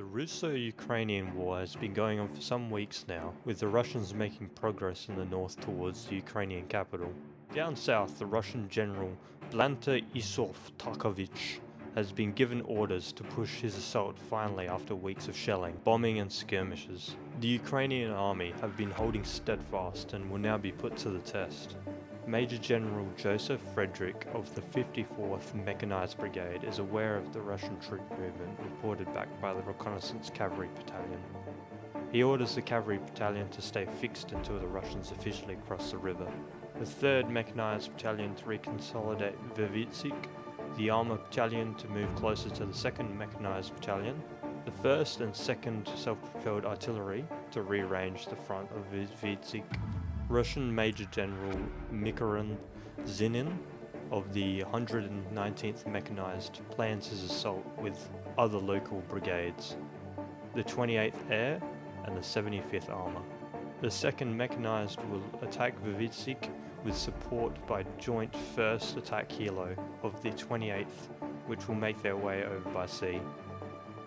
The Russo-Ukrainian war has been going on for some weeks now, with the Russians making progress in the north towards the Ukrainian capital. Down south, the Russian general Blanta Isov Tarkovich has been given orders to push his assault finally after weeks of shelling, bombing and skirmishes. The Ukrainian army have been holding steadfast and will now be put to the test. Major General Joseph Frederick of the 54th Mechanized Brigade is aware of the Russian troop movement reported back by the Reconnaissance Cavalry Battalion. He orders the cavalry battalion to stay fixed until the Russians officially cross the river. The 3rd Mechanized Battalion to reconsolidate Vervitsik, the Armor Battalion to move closer to the 2nd Mechanized Battalion, the 1st and 2nd Self-Propelled Artillery to rearrange the front of Vervitsik Russian Major General Mikhail Zinin of the 119th Mechanized plans his assault with other local brigades, the 28th Air and the 75th Armor. The 2nd Mechanized will attack Vervitsik with support by Joint 1st Attack Kilo of the 28th, which will make their way over by sea.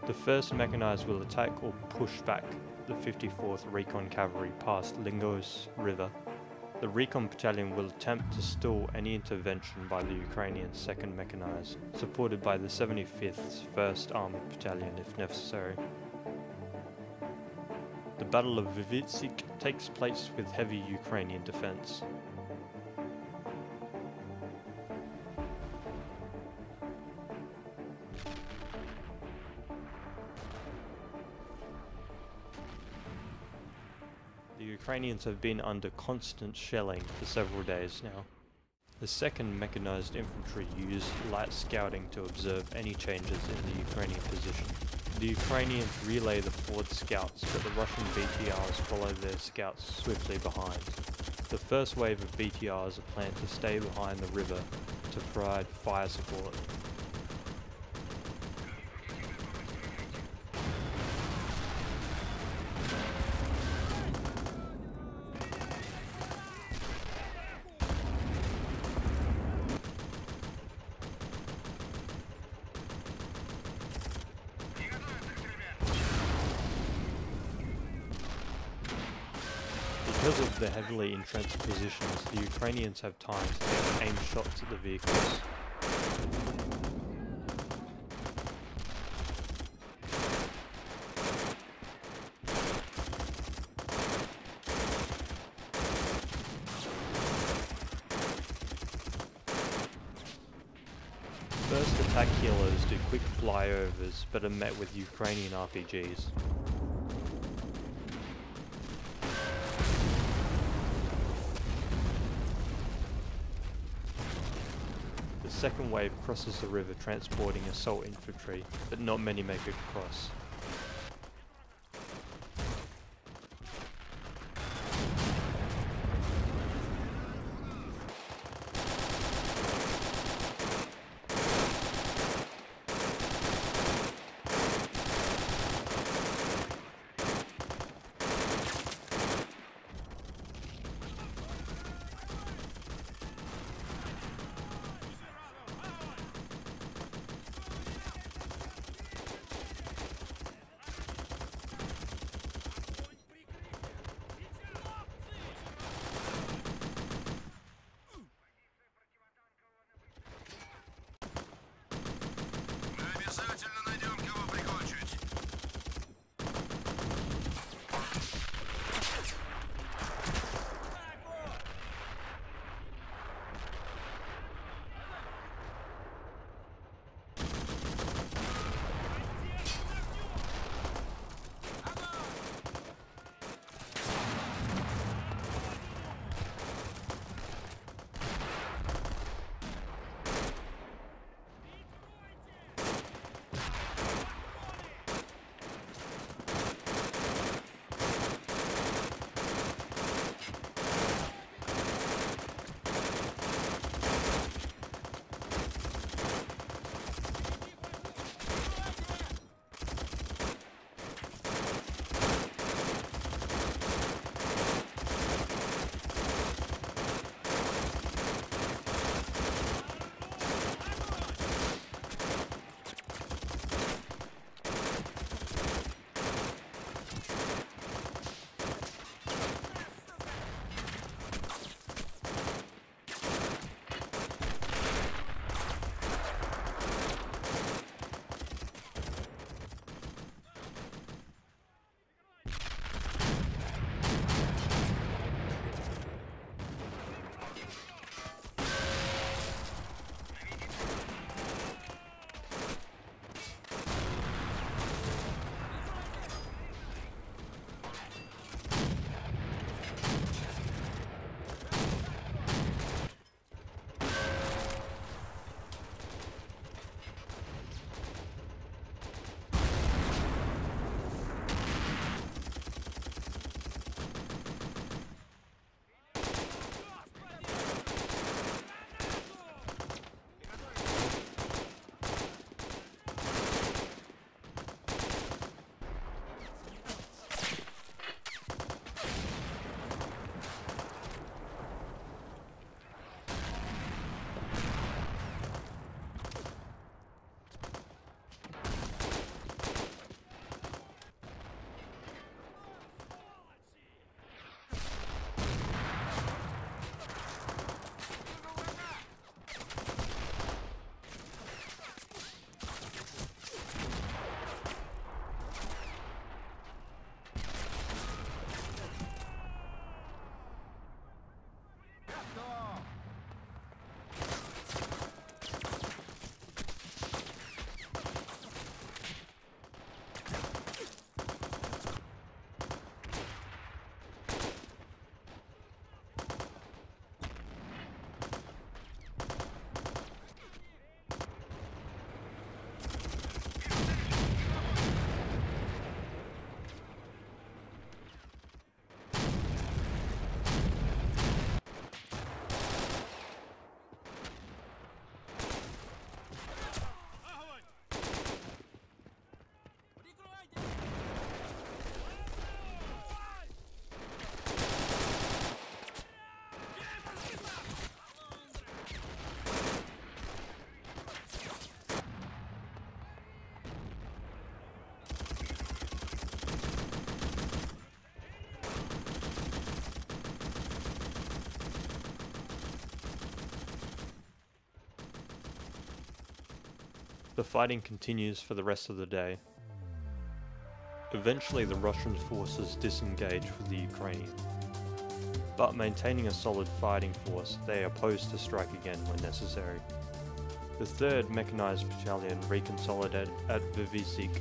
The 1st Mechanized will attack or push back the 54th Recon Cavalry past Lingos River. The Recon Battalion will attempt to stall any intervention by the Ukrainian 2nd Mechanized, supported by the 75th's 1st Armoured Battalion if necessary. The Battle of Vervitsik takes place with heavy Ukrainian defense. Ukrainians have been under constant shelling for several days now. The 2nd Mechanized Infantry used light scouting to observe any changes in the Ukrainian position. The Ukrainians relay the forward scouts, but the Russian BTRs follow their scouts swiftly behind. The first wave of BTRs are planned to stay behind the river to provide fire support. Because of the heavily entrenched positions, the Ukrainians have time to aim shots at the vehicles. First attack healers do quick flyovers but are met with Ukrainian RPGs. Second wave crosses the river transporting assault infantry, but not many make it across. The fighting continues for the rest of the day. Eventually the Russian forces disengage with the Ukrainian. But maintaining a solid fighting force, they are posed to strike again when necessary. The 3rd Mechanized Battalion reconsolidated at Vivisik